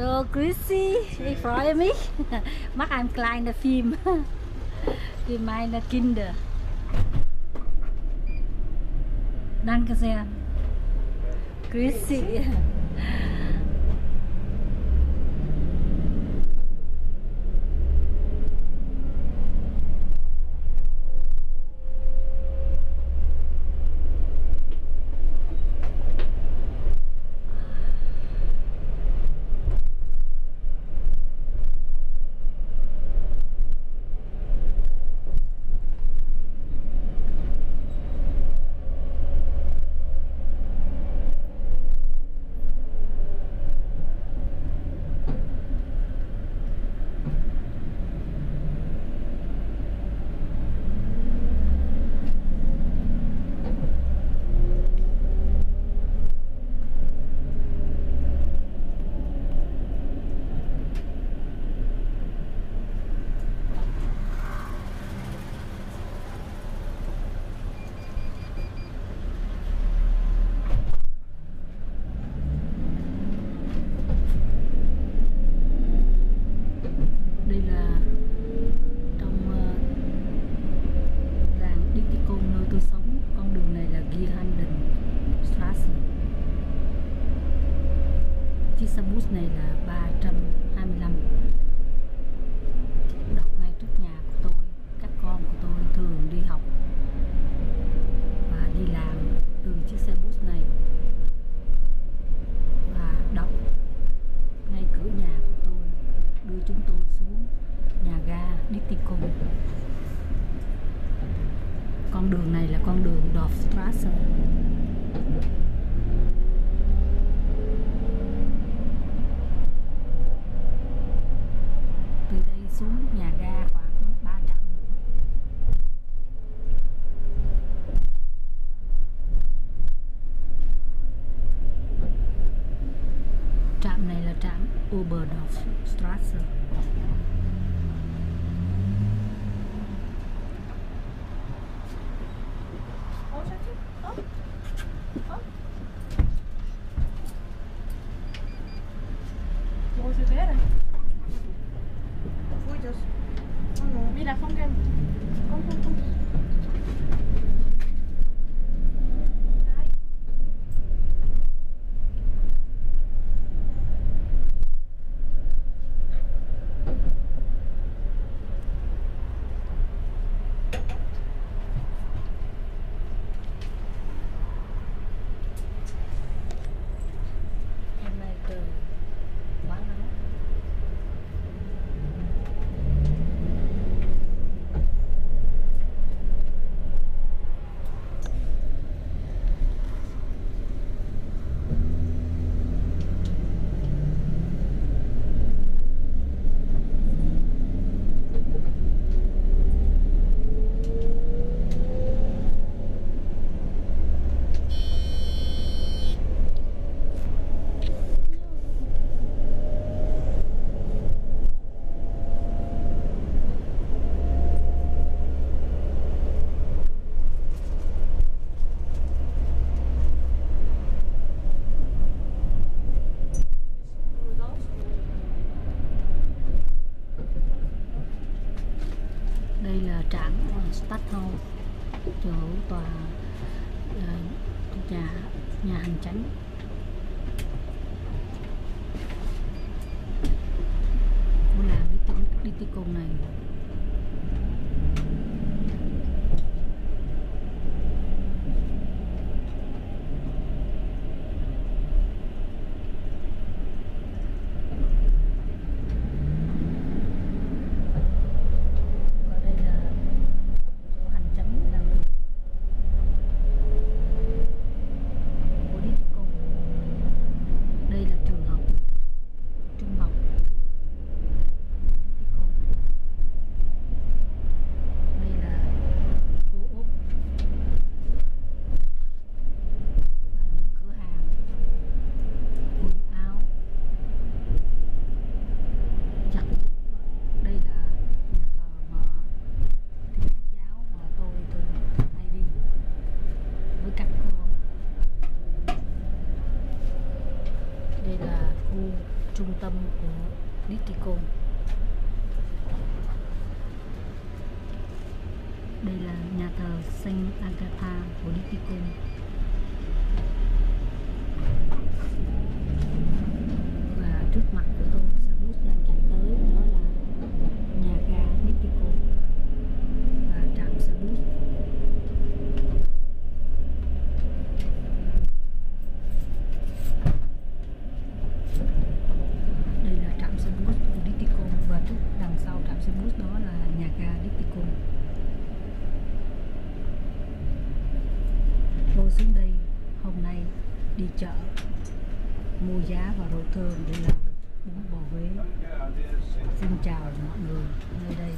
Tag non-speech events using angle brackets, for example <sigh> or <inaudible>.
So, grüß Sie, ich freue mich. <laughs> Mach einen kleinen Film <laughs> für meine Kinder. Danke sehr. Grüß Sie. Chiếc xe bus này là 325 đọc ngay trước nhà của tôi, các con của tôi thường đi học và đi làm từ chiếc xe bus này. Và đọc ngay cửa nhà của tôi, đưa chúng tôi xuống nhà ga Dittikon con đường này là con đường Dorfstrasse từ đây xuống nhà ga khoảng 3 trạm trạm này là trạm Oberdorfstrasse Oh, schatje. Oh. Trạng là trạm chỗ tòa ờ, nhà nhà hành chánh của làng Dittikon Dittikon này và đây là chỗ hành chánh làm việc của Dittikon đây là trường học trung học Dittikon tâm của Ditticom đây là nhà thờ Saint Agatha của Ditticom Cung trước mặt của tôi xe bus đang chạy tới đó là nhà ga Ditticom và trạm xe bus đây là trạm xe bus của Ditticom và trước đằng sau trạm xe bus đó là nhà ga Ditticom tôi xuống đây hôm nay đi chợ, mua giá và rau thơm để làm bún bò Huế. Xin chào mọi người, nơi đây.